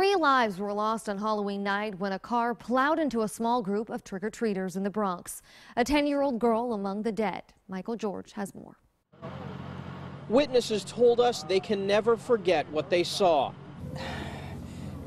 Three lives were lost on Halloween night when a car plowed into a small group of trick-or-treaters in the Bronx. A 10-year-old girl among the dead. Michael George has more. Witnesses told us they can never forget what they saw.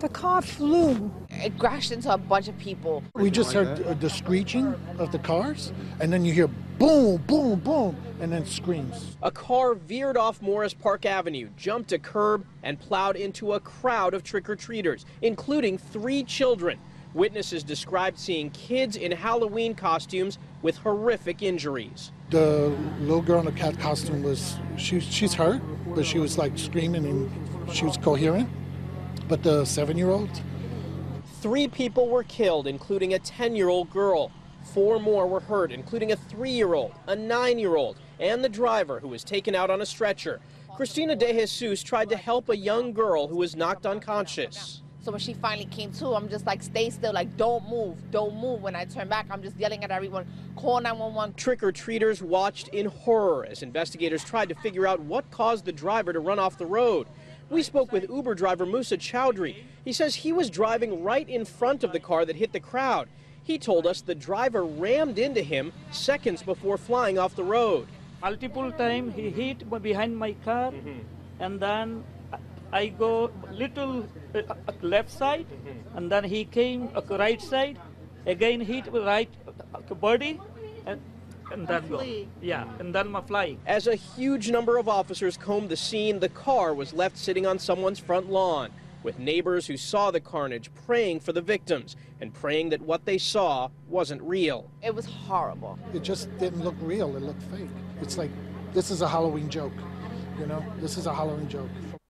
The car flew. It crashed into a bunch of people. We just heard uh, the screeching of the cars, and then you hear boom, boom, boom, and then screams. A car veered off Morris Park Avenue, jumped a curb, and plowed into a crowd of trick or treaters, including three children. Witnesses described seeing kids in Halloween costumes with horrific injuries. The little girl in the cat costume was, she, she's hurt, but she was like screaming and she was coherent. But the seven year old? Three people were killed, including a 10 year old girl. Four more were hurt, including a three year old, a nine year old, and the driver who was taken out on a stretcher. Christina De Jesus tried to help a young girl who was knocked unconscious. So when she finally came to, I'm just like, stay still, like, don't move, don't move. When I turn back, I'm just yelling at everyone, call 911. Trick or treaters watched in horror as investigators tried to figure out what caused the driver to run off the road. We spoke with Uber driver Musa Chowdhury. He says he was driving right in front of the car that hit the crowd. He told us the driver rammed into him seconds before flying off the road. Multiple times he hit behind my car, mm -hmm. and then I go little uh, uh, left side, mm -hmm. and then he came uh, right side, again hit right body, and and then go. Yeah, and then my flying. As a huge number of officers combed the scene, the car was left sitting on someone's front lawn, with neighbors who saw the carnage praying for the victims and praying that what they saw wasn't real. It was horrible. It just didn't look real. It looked fake. It's like, this is a Halloween joke. You know, this is a Halloween joke.